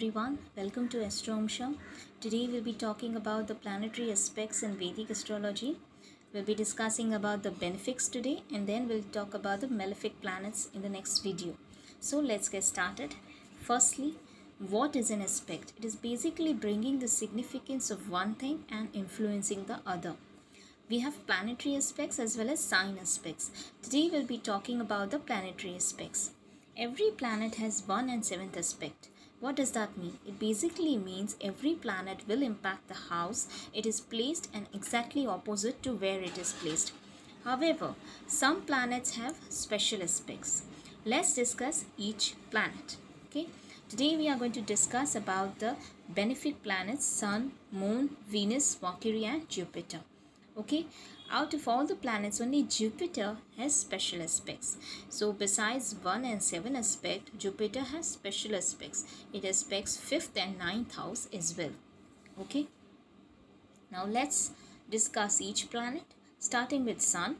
everyone, welcome to Astroamsa. Today we'll be talking about the planetary aspects in Vedic astrology. We'll be discussing about the benefics today and then we'll talk about the malefic planets in the next video. So let's get started. Firstly, what is an aspect? It is basically bringing the significance of one thing and influencing the other. We have planetary aspects as well as sign aspects. Today we'll be talking about the planetary aspects. Every planet has one and seventh aspect. What does that mean? It basically means every planet will impact the house it is placed and exactly opposite to where it is placed. However, some planets have special aspects. Let's discuss each planet. Okay. Today we are going to discuss about the benefic planets Sun, Moon, Venus, Mercury and Jupiter. Okay. Out of all the planets, only Jupiter has special aspects. So besides 1 and 7 aspect, Jupiter has special aspects. It aspects 5th and 9th house as well. Okay. Now let's discuss each planet starting with Sun.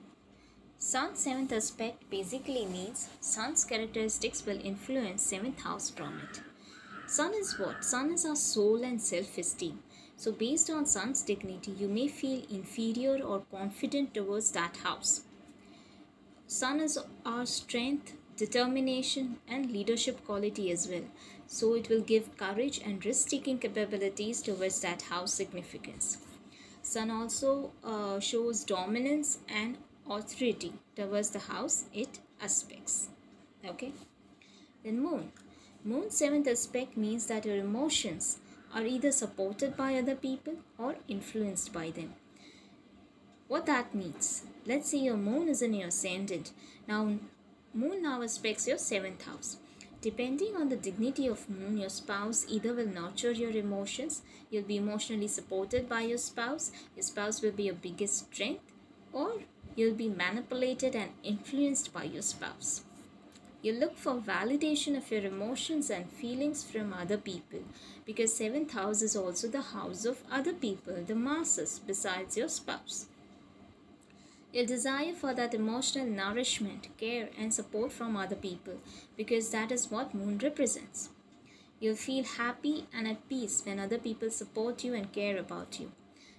Sun's 7th aspect basically means Sun's characteristics will influence 7th house it. Sun is what? Sun is our soul and self-esteem. So, based on sun's dignity, you may feel inferior or confident towards that house. Sun is our strength, determination, and leadership quality as well. So, it will give courage and risk taking capabilities towards that house significance. Sun also uh, shows dominance and authority towards the house it aspects. Okay. Then, Moon. Moon seventh aspect means that your emotions are either supported by other people or influenced by them. What that means? Let's say your moon is in your ascendant. Now, moon now aspects your seventh house. Depending on the dignity of moon, your spouse either will nurture your emotions, you'll be emotionally supported by your spouse, your spouse will be your biggest strength, or you'll be manipulated and influenced by your spouse. You look for validation of your emotions and feelings from other people because seventh house is also the house of other people, the masses, besides your spouse. Your desire for that emotional nourishment, care, and support from other people because that is what moon represents. You'll feel happy and at peace when other people support you and care about you.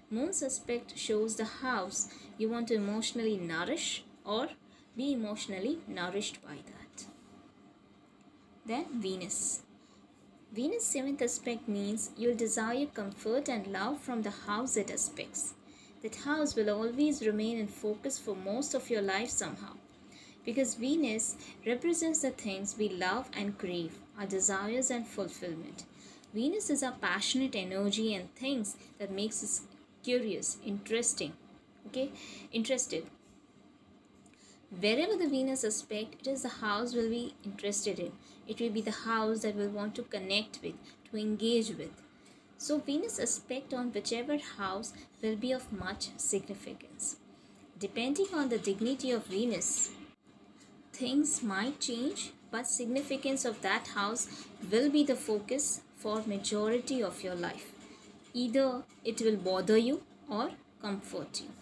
Moon aspect shows the house you want to emotionally nourish or be emotionally nourished by that. Then Venus. Venus' seventh aspect means you'll desire comfort and love from the house it aspects. That house will always remain in focus for most of your life somehow. Because Venus represents the things we love and crave, our desires and fulfillment. Venus is our passionate energy and things that makes us curious, interesting, okay, interested wherever the venus aspect it is the house will be interested in. It will be the house that will want to connect with to engage with. So venus aspect on whichever house will be of much significance. Depending on the dignity of venus things might change but significance of that house will be the focus for majority of your life. Either it will bother you or comfort you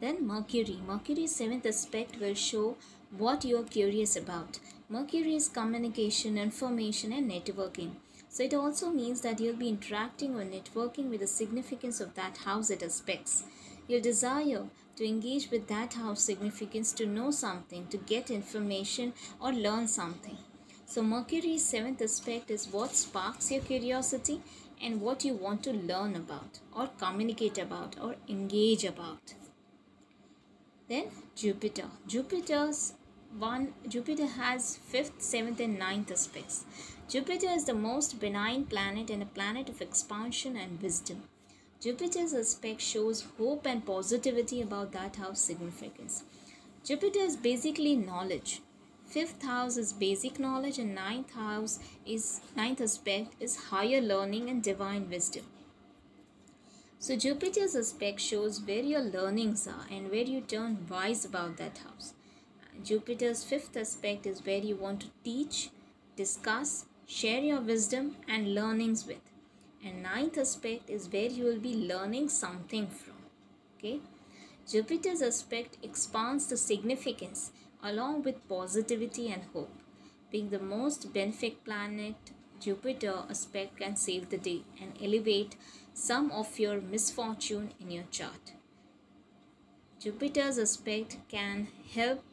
then Mercury. Mercury's seventh aspect will show what you are curious about. Mercury is communication, information and networking. So it also means that you'll be interacting or networking with the significance of that house it aspects. Your desire to engage with that house significance to know something, to get information or learn something. So Mercury's seventh aspect is what sparks your curiosity and what you want to learn about or communicate about or engage about. Then Jupiter. Jupiter's one Jupiter has fifth, seventh, and ninth aspects. Jupiter is the most benign planet and a planet of expansion and wisdom. Jupiter's aspect shows hope and positivity about that house significance. Jupiter is basically knowledge. Fifth house is basic knowledge and ninth house is ninth aspect is higher learning and divine wisdom. So Jupiter's aspect shows where your learnings are and where you turn wise about that house. Jupiter's fifth aspect is where you want to teach, discuss, share your wisdom and learnings with. And ninth aspect is where you will be learning something from. Okay. Jupiter's aspect expands the significance along with positivity and hope. Being the most benefic planet, Jupiter aspect can save the day and elevate some of your misfortune in your chart. Jupiter's aspect can help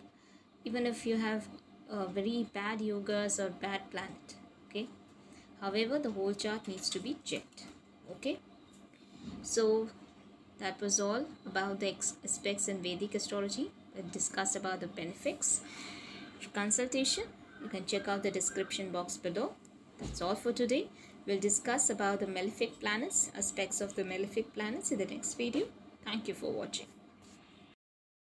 even if you have a very bad yogas or bad planet. Okay. However, the whole chart needs to be checked. Okay. So that was all about the aspects in Vedic astrology. We discussed about the benefics. For consultation, you can check out the description box below. That's all for today. We'll discuss about the malefic planets, aspects of the malefic planets in the next video. Thank you for watching.